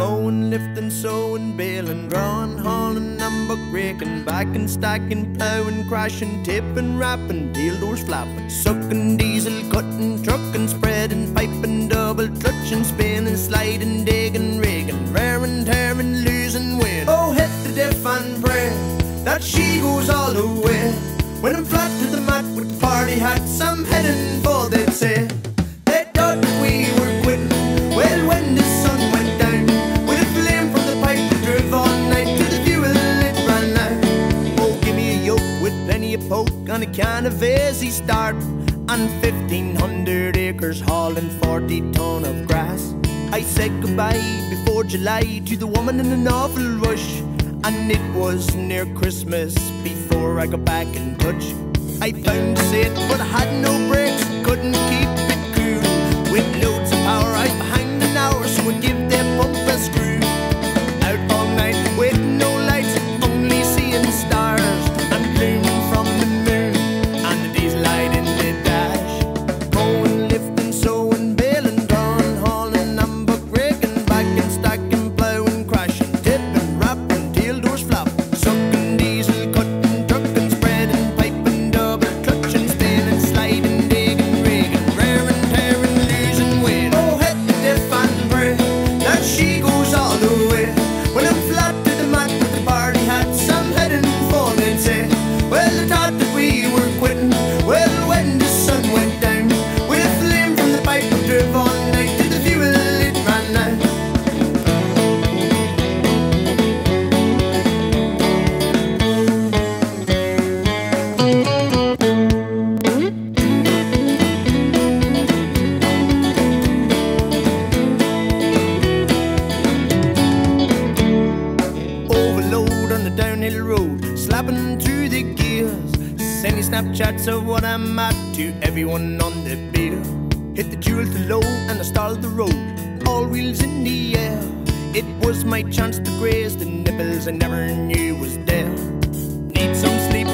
Mowing, lifting, sowing, baling, drawing, hauling, number breaking, backing, stacking, plowing, crashing, tipping, wrapping, deal doors flapping, sucking, diesel, cutting, trucking, spreading, piping, double clutching, spinning, sliding, digging, rigging, raring, tearing, losing, win. Oh, hit the diff and pray that she goes all the way. When I'm flat to the mat with party hats, I'm heading for they'd say. Can of easy start. And 1500 acres hauling 40 ton of grass. I said goodbye before July to the woman in an awful rush. And it was near Christmas before I got back in touch. I found a seat, but I had no brakes, couldn't keep slapping through the gears. Sending Snapchats of what I'm at to everyone on the beer. Hit the jewel to low and I started the road, all wheels in the air. It was my chance to graze the nipples I never knew was there. Need some sleep